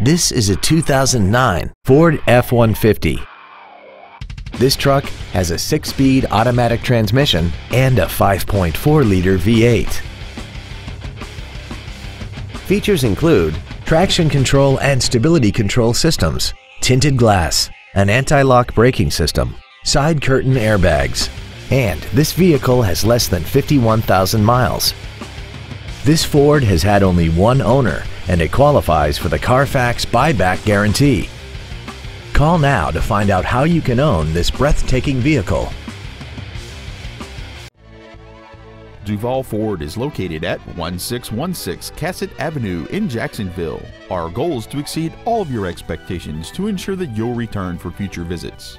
This is a 2009 Ford F-150. This truck has a 6-speed automatic transmission and a 5.4-liter V8. Features include traction control and stability control systems, tinted glass, an anti-lock braking system, side curtain airbags, and this vehicle has less than 51,000 miles. This Ford has had only one owner and it qualifies for the Carfax buyback guarantee. Call now to find out how you can own this breathtaking vehicle. Duval Ford is located at 1616 Cassat Avenue in Jacksonville. Our goal is to exceed all of your expectations to ensure that you'll return for future visits.